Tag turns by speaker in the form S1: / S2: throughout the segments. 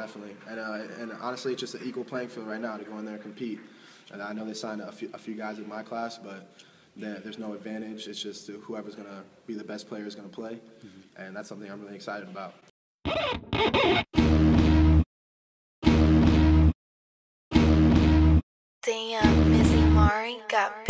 S1: definitely. And uh, and honestly, it's just an equal playing field right now to go in there and compete. And I know they signed a few, a few guys in my class, but there's no advantage. It's just whoever's going to be the best player is going to play, mm-hmm. and that's something I'm really excited about.
S2: Damn, Missy Mari got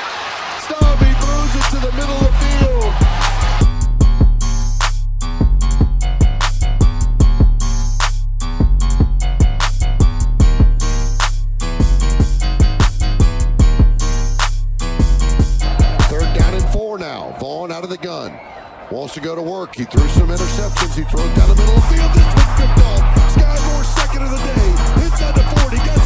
S3: throws the middle of the field. Now. Vaughn out of the gun. Wants to go to work. He threw some interceptions. He throws down the middle of the field. This one picked off. Skai Moore second of the day. Inside the 40.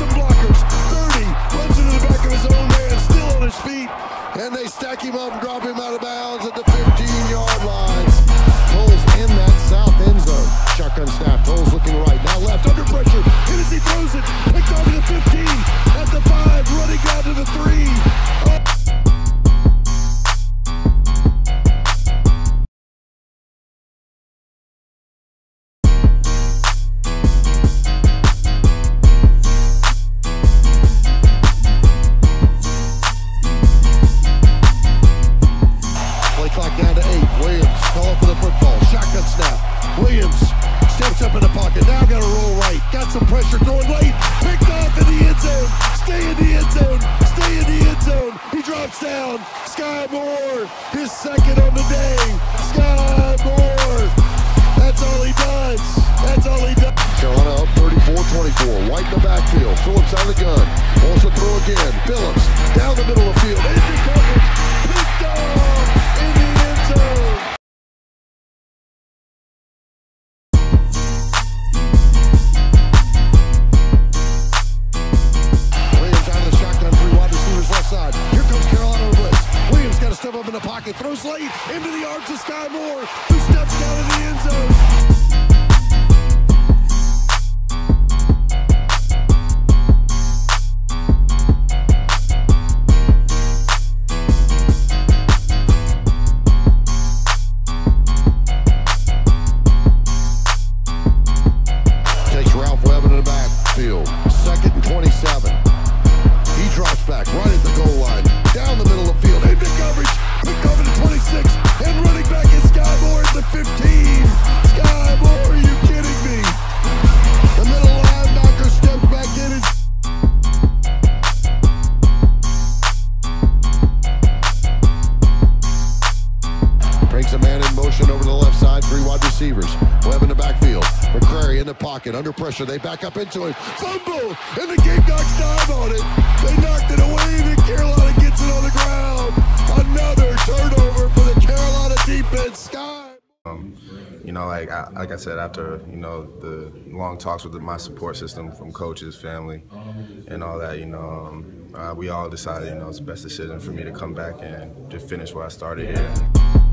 S3: Touchdown. Skai Moore, his second on the day. Skai Moore. That's all he does. That's all he does.
S4: Into the arms of Skai Moore, who steps down in the end zone. Pocket, under pressure. They back up into. Fumble! And the Gamecocks dive on it. They knocked it away, and Carolina gets it on the ground. Another turnover for the Carolina defense. Skai.
S5: Um, you know, like I, like I said, after you know the long talks with my support system from coaches, family, and all that, you know, um, uh, we all decided, you know, it's the best decision for me to come back and just finish where I started here.